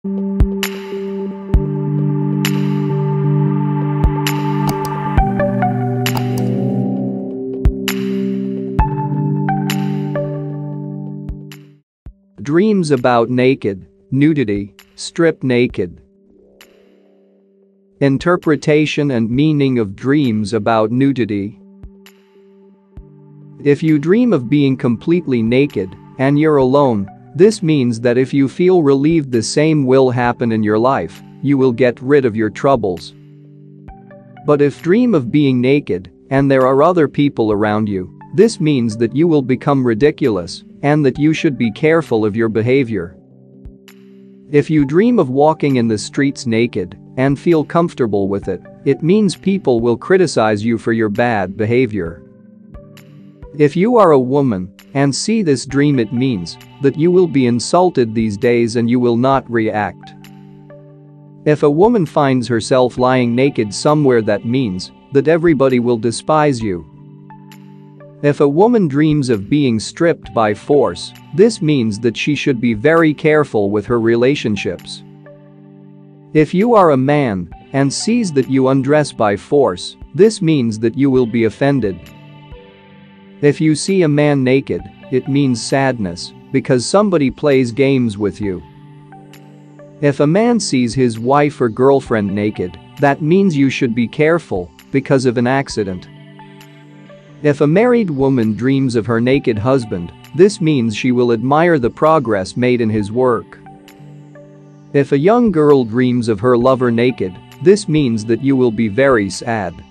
Dreams about naked, nudity, strip naked. Interpretation and meaning of dreams about nudity. If you dream of being completely naked and you're alone, this means that if you feel relieved the same will happen in your life, you will get rid of your troubles. But if dream of being naked and there are other people around you, this means that you will become ridiculous and that you should be careful of your behavior. If you dream of walking in the streets naked and feel comfortable with it, it means people will criticize you for your bad behavior. If you are a woman and see this dream it means that you will be insulted these days and you will not react. If a woman finds herself lying naked somewhere that means that everybody will despise you if a woman dreams of being stripped by force, this means that she should be very careful with her relationships. If you are a man and sees that you undress by force, this means that you will be offended. If you see a man naked, it means sadness because somebody plays games with you. If a man sees his wife or girlfriend naked, that means you should be careful because of an accident. If a married woman dreams of her naked husband, this means she will admire the progress made in his work. If a young girl dreams of her lover naked, this means that you will be very sad.